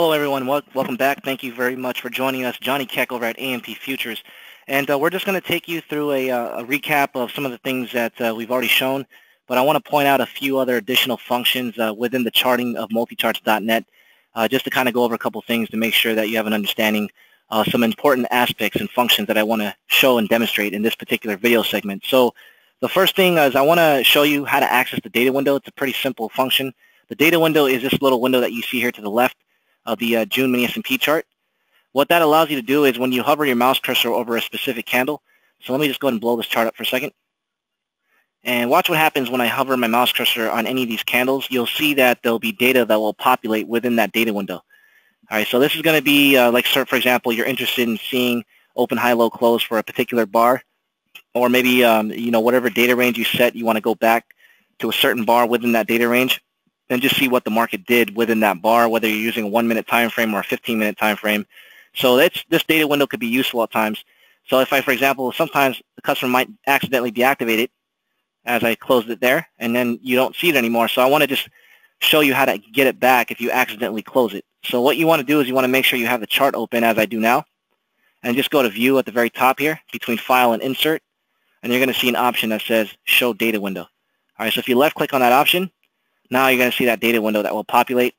Hello, everyone. Wel welcome back. Thank you very much for joining us. Johnny Keck over at AMP Futures. And uh, we're just going to take you through a, uh, a, recap of some of the things that uh, we've already shown. But I want to point out a few other additional functions uh, within the charting of multicharts.net uh, just to kind of go over a couple things to make sure that you have an understanding of some important aspects and functions that I want to show and demonstrate in this particular video segment. So the first thing is I want to show you how to access the data window. It's a pretty simple function. The data window is this little window that you see here to the left of the uh, June mini S&P chart. What that allows you to do is when you hover your mouse cursor over a specific candle, so let me just go ahead and blow this chart up for a second. And watch what happens when I hover my mouse cursor on any of these candles. You'll see that there'll be data that will populate within that data window. All right, so this is going to be uh, like, for example, you're interested in seeing open, high, low, close for a particular bar, or maybe um, you know whatever data range you set, you want to go back to a certain bar within that data range and just see what the market did within that bar, whether you're using a one-minute time frame or a 15-minute time frame. So this data window could be useful at times. So if I, for example, sometimes the customer might accidentally deactivate it as I closed it there, and then you don't see it anymore. So I want to just show you how to get it back if you accidentally close it. So what you want to do is you want to make sure you have the chart open as I do now, and just go to View at the very top here between File and Insert, and you're going to see an option that says Show Data Window. All right, so if you left-click on that option, now you're going to see that data window that will populate.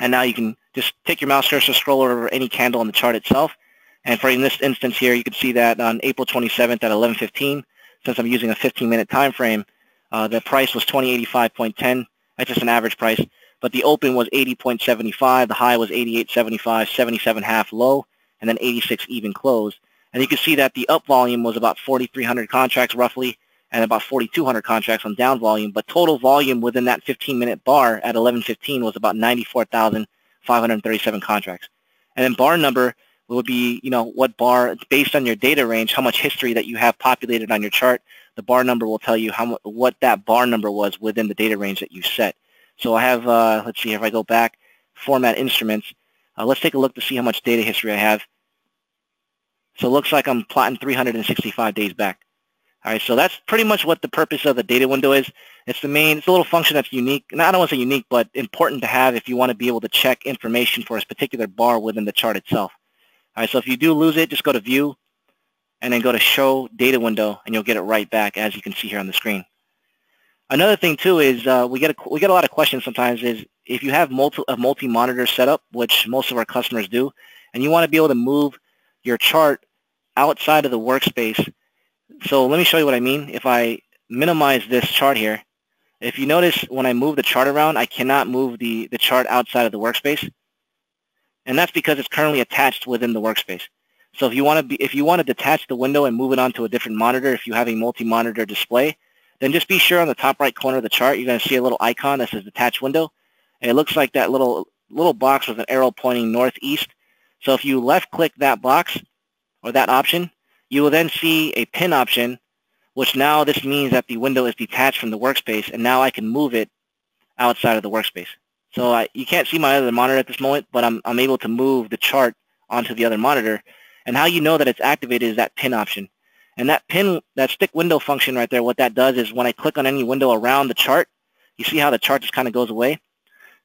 And now you can just take your mouse cursor, scroll over any candle on the chart itself. And for in this instance here, you can see that on April 27th at 11.15, since I'm using a 15-minute time frame, uh, the price was 2085.10. That's just an average price. But the open was 80.75. The high was 88.75, 77 half low, and then 86 even close. And you can see that the up volume was about 4,300 contracts roughly, and about 4,200 contracts on down volume, but total volume within that 15-minute bar at 11.15 was about 94,537 contracts. And then bar number would be, you know, what bar, based on your data range, how much history that you have populated on your chart, the bar number will tell you how what that bar number was within the data range that you set. So I have, uh, let's see, if I go back, format instruments, uh, let's take a look to see how much data history I have. So it looks like I'm plotting 365 days back. All right, so that's pretty much what the purpose of the data window is. It's the main, it's a little function that's unique, not I don't want to say unique, but important to have if you want to be able to check information for a particular bar within the chart itself. All right, so if you do lose it, just go to View, and then go to Show Data Window, and you'll get it right back, as you can see here on the screen. Another thing too is uh, we get a, we get a lot of questions sometimes is if you have multi a multi-monitor setup, which most of our customers do, and you want to be able to move your chart outside of the workspace so let me show you what I mean. If I minimize this chart here, if you notice when I move the chart around, I cannot move the, the chart outside of the workspace. And that's because it's currently attached within the workspace. So if you want to be, if you want to detach the window and move it onto a different monitor, if you have a multi-monitor display, then just be sure on the top right corner of the chart, you're going to see a little icon that says detach window. And it looks like that little, little box with an arrow pointing northeast. So if you left click that box or that option, you will then see a pin option, which now this means that the window is detached from the workspace, and now I can move it outside of the workspace. So I, you can't see my other monitor at this moment, but I'm, I'm able to move the chart onto the other monitor. And how you know that it's activated is that pin option. And that pin, that stick window function right there, what that does is when I click on any window around the chart, you see how the chart just kind of goes away?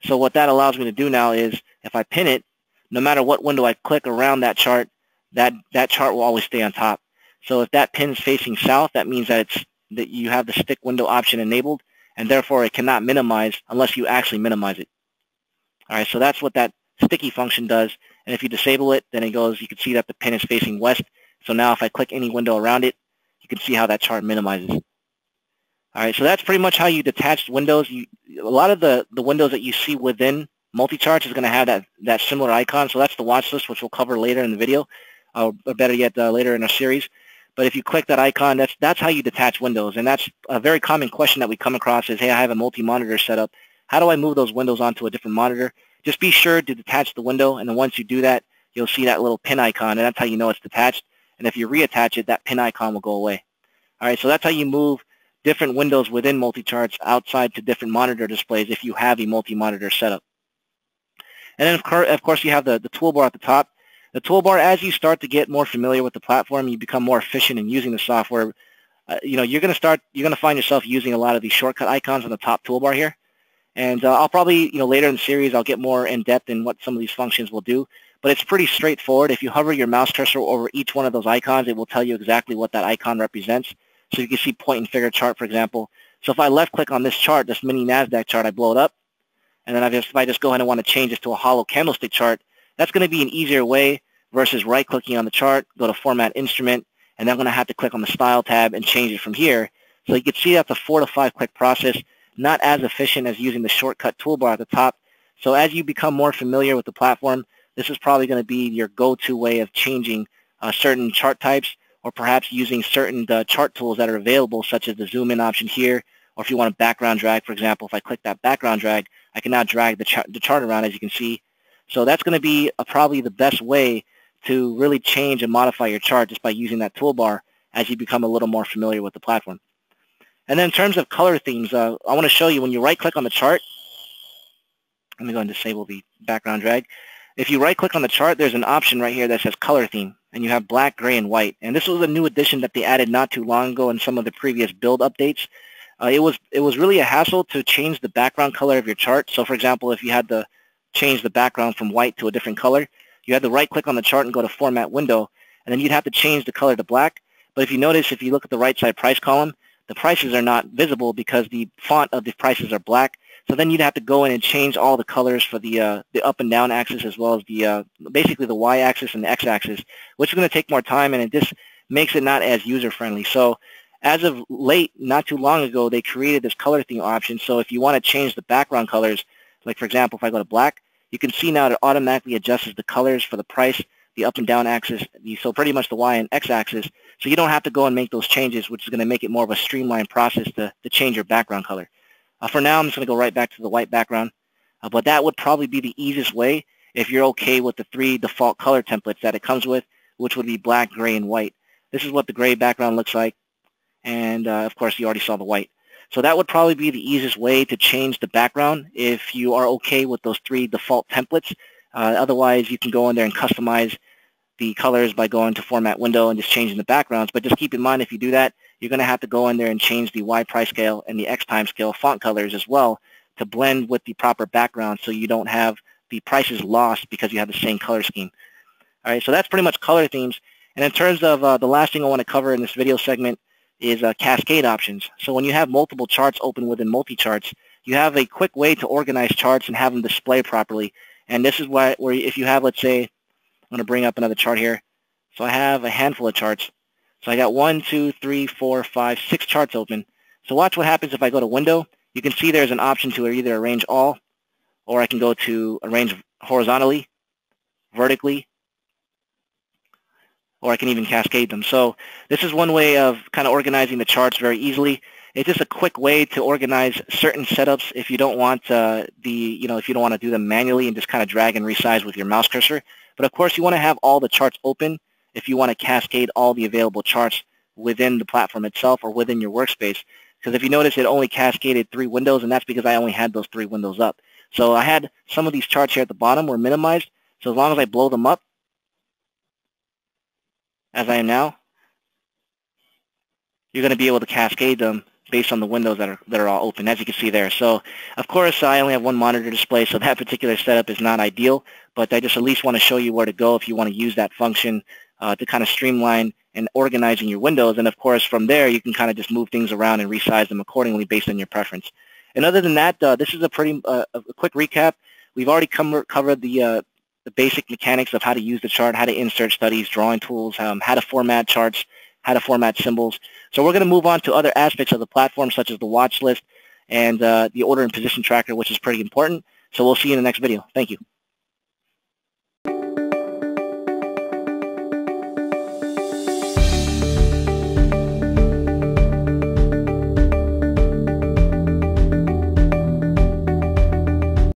So what that allows me to do now is if I pin it, no matter what window I click around that chart, that, that chart will always stay on top. So if that pin is facing south, that means that, it's, that you have the stick window option enabled, and therefore it cannot minimize unless you actually minimize it. All right, so that's what that sticky function does. And if you disable it, then it goes, you can see that the pin is facing west. So now if I click any window around it, you can see how that chart minimizes. All right, so that's pretty much how you detach windows. You, a lot of the, the windows that you see within multi-charts is going to have that, that similar icon. So that's the watch list, which we'll cover later in the video or better yet, uh, later in our series. But if you click that icon, that's that's how you detach windows, and that's a very common question that we come across is, hey, I have a multi-monitor setup. How do I move those windows onto a different monitor? Just be sure to detach the window, and then once you do that, you'll see that little pin icon, and that's how you know it's detached. And if you reattach it, that pin icon will go away. All right, so that's how you move different windows within multi-charts outside to different monitor displays if you have a multi-monitor setup. And then, of course, you have the, the toolbar at the top. The toolbar, as you start to get more familiar with the platform, you become more efficient in using the software. Uh, you know, you're going to start, you're going to find yourself using a lot of these shortcut icons on the top toolbar here. And uh, I'll probably, you know, later in the series, I'll get more in-depth in what some of these functions will do. But it's pretty straightforward. If you hover your mouse cursor over each one of those icons, it will tell you exactly what that icon represents. So you can see point and figure chart, for example. So if I left-click on this chart, this mini NASDAQ chart, I blow it up. And then I just, if I just go ahead and want to change this to a hollow candlestick chart, that's going to be an easier way versus right-clicking on the chart, go to Format Instrument, and then I'm going to have to click on the Style tab and change it from here. So you can see that's a four to five click process not as efficient as using the shortcut toolbar at the top. So as you become more familiar with the platform, this is probably going to be your go-to way of changing uh, certain chart types or perhaps using certain uh, chart tools that are available, such as the zoom in option here, or if you want a background drag, for example, if I click that background drag, I can now drag the, the chart around, as you can see. So that's going to be uh, probably the best way to really change and modify your chart just by using that toolbar as you become a little more familiar with the platform. And then in terms of color themes, uh, I want to show you when you right-click on the chart, let me go and disable the background drag. If you right-click on the chart, there's an option right here that says color theme, and you have black, gray, and white. And this was a new addition that they added not too long ago in some of the previous build updates. Uh, it was it was really a hassle to change the background color of your chart. So for example, if you had to change the background from white to a different color, you had to right-click on the chart and go to Format Window, and then you'd have to change the color to black. But if you notice, if you look at the right side price column, the prices are not visible because the font of the prices are black. So then you'd have to go in and change all the colors for the uh, the up and down axis as well as the uh, basically the y-axis and the x-axis, which is going to take more time and it just makes it not as user-friendly. So as of late, not too long ago, they created this color theme option. So if you want to change the background colors, like for example, if I go to black, you can see now it automatically adjusts the colors for the price the up and down axis, so pretty much the y and x axis. So you don't have to go and make those changes, which is going to make it more of a streamlined process to, to change your background color. Uh, for now, I'm just going to go right back to the white background. Uh, but that would probably be the easiest way if you're okay with the three default color templates that it comes with, which would be black, gray, and white. This is what the gray background looks like. And uh, of course, you already saw the white. So that would probably be the easiest way to change the background if you are okay with those three default templates. Uh, otherwise, you can go in there and customize the colors by going to format window and just changing the backgrounds. But just keep in mind if you do that, you're going to have to go in there and change the Y price scale and the X time scale font colors as well to blend with the proper background so you don't have the prices lost because you have the same color scheme. All right, so that's pretty much color themes. And in terms of uh, the last thing I want to cover in this video segment is uh, cascade options. So when you have multiple charts open within multi-charts, you have a quick way to organize charts and have them display properly. And this is why, where if you have, let's say, I'm going to bring up another chart here. So I have a handful of charts. So I got one, two, three, four, five, six charts open. So watch what happens if I go to Window. You can see there's an option to either arrange all, or I can go to arrange horizontally, vertically, or I can even cascade them. So this is one way of kind of organizing the charts very easily. It's just a quick way to organize certain setups if you don't want uh, the, you know, if you don't want to do them manually and just kind of drag and resize with your mouse cursor. But of course, you want to have all the charts open if you want to cascade all the available charts within the platform itself or within your workspace. Because if you notice, it only cascaded three windows, and that's because I only had those three windows up. So I had some of these charts here at the bottom were minimized. So as long as I blow them up, as I am now, you're going to be able to cascade them based on the windows that are that are all open, as you can see there. So, of course, I only have one monitor display, so that particular setup is not ideal. But I just at least want to show you where to go if you want to use that function uh, to kind of streamline and organizing your windows. And of course, from there, you can kind of just move things around and resize them accordingly based on your preference. And other than that, uh, this is a pretty uh, a quick recap. We've already covered the uh, the basic mechanics of how to use the chart, how to insert studies, drawing tools, um, how to format charts, how to format symbols. So we're going to move on to other aspects of the platform, such as the watch list and uh, the order and position tracker, which is pretty important. So we'll see you in the next video. Thank you.